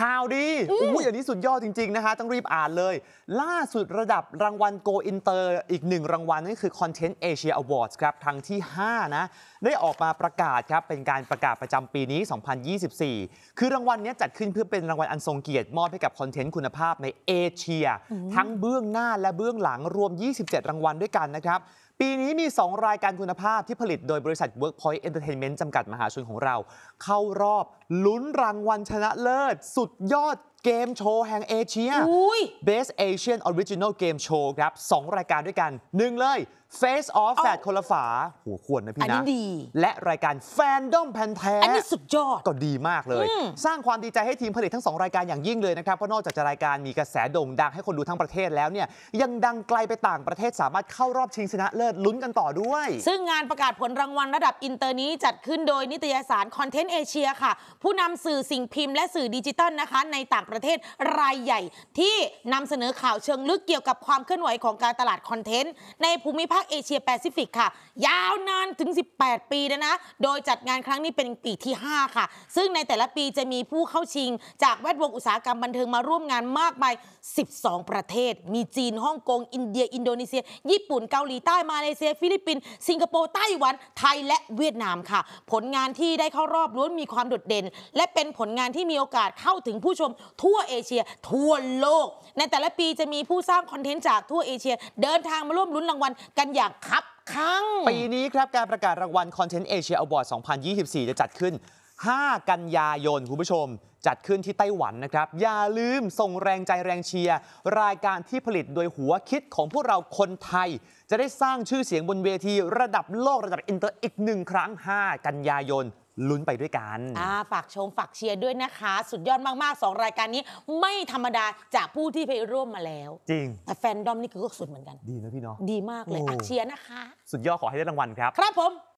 ข่าวดีอุ้ยอันนี้สุดยอดจริง ๆ นะฮะ ต้องรีบอ่านเลย ล่าสุดระดับรางวัล Go Inter อีกหนึ่งรางวัลนั่นคือ Content Asia Awards ครับครั้งที่ 5 นะ ได้ออกมาประกาศครับ เป็นการประกาศประจำปีนี้ 2024 คือรางวัลนี้จัดขึ้นเพื่อเป็นรางวัลอันทรงเกียรติมอบให้กับคอนเทนต์คุณภาพในเอเชีย ทั้งเบื้องหน้าและเบื้องหลังรวม 27 รางวัลด้วยกันนะครับปีนี้มี 2 รายการคุณภาพที่ผลิตโดยบริษัท Workpoint Entertainment จำกัดมหาชนของเรา เข้ารอบลุ้นรางวัลชนะเลิศสุดยอด เกมโชว์แห่งเอเชียอุ้ย Best Asian Original Game Show ครับ2รายการด้วยกัน1เลย Face Off เอาแฝดคนละฝาหัวควรนะพี่อันนี้นะดีและรายการ Fandom แพนแท้ อันนี้สุดยอด ก็ดีมากเลย สร้างความดีใจให้ทีมผลิตทั้ง2รายการอย่างยิ่งเลยนะครับ เพราะนอกจากจะรายการมีกระแสโด่งดังให้คนดูทั้งประเทศแล้วเนี่ย ยังดังไกลไปต่างประเทศสามารถเข้ารอบชิงชนะเลิศลุ้นกันต่อด้วย ซึ่งงานประกาศผลรางวัลระดับอินเตอร์นี้จัดขึ้นโดยนิตยสาร ContentAsia ค่ะ ผู้นำสื่อสิ่งพิมพ์และสื่อดิจิตัลนะคะในต่างประเทศรายใหญ่ ที่นำเสนอข่าวเชิงลึกเกี่ยวกับความเคลื่อนไหวของการตลาดคอนเทนต์ ในภูมิภาคเอเชียแปซิฟิกค่ะ ยาวนานถึง 18 ปีนะนะ โดยจัดงานครั้งนี้เป็นปีที่ 5 ค่ะ ซึ่งในแต่ละปีจะมีผู้เข้าชิง จากแวดวงอุตสาหกรรมบันเทิงมาร่วมงานมากมาย 12 ประเทศ มีจีนฮ่องกงอินเดีย อินโดนีเซีย ญี่ปุ่นเกาหลีใต้มาเลเซีย ฟิลิปปินส์สิงคโปร์ไต้หวัน ไทยและเวียดนามค่ะ ผลงานที่ได้เข้ารอบล้วนมีความโดดเด่น และเป็นผลงานที่มีโอกาสเข้าถึงผู้ชมทั่วเอเชีย ทั่วโลก ในแต่ละปีจะมีผู้สร้างคอนเทนต์จากทั่วเอเชีย เดินทางมาร่วมลุ้นรางวัลกันอย่างคับคั่งปีนี้ครับการประกาศรางวัล Content Asia Award 2024 จะจัดขึ้น 5 กันยายน คุณผู้ชม จัดขึ้นที่ไต้หวันนะครับ อย่าลืมส่งแรงใจแรงเชียร์ รายการที่ผลิตโดยหัวคิดของพวกเราคนไทย จะได้สร้างชื่อเสียงบนเวที ระดับโลกระดับอินเตอร์อีกหนึ่งครั้ง 5 กันยายน ลุ้นไปด้วยกัน อ่าฝากชมฝากเชียร์ด้วยนะคะ สุดยอดมากๆ 2 รายการนี้ไม่ธรรมดาจากผู้ที่ไปร่วมมาแล้ว จริง แต่แฟนด้อมนี่คือก็สุดเหมือนกัน ดีนะพี่เนาะ ดีมากเลยโอ้ อักเชียร์นะคะ สุดยอดขอให้ได้รางวัลครับ ครับผม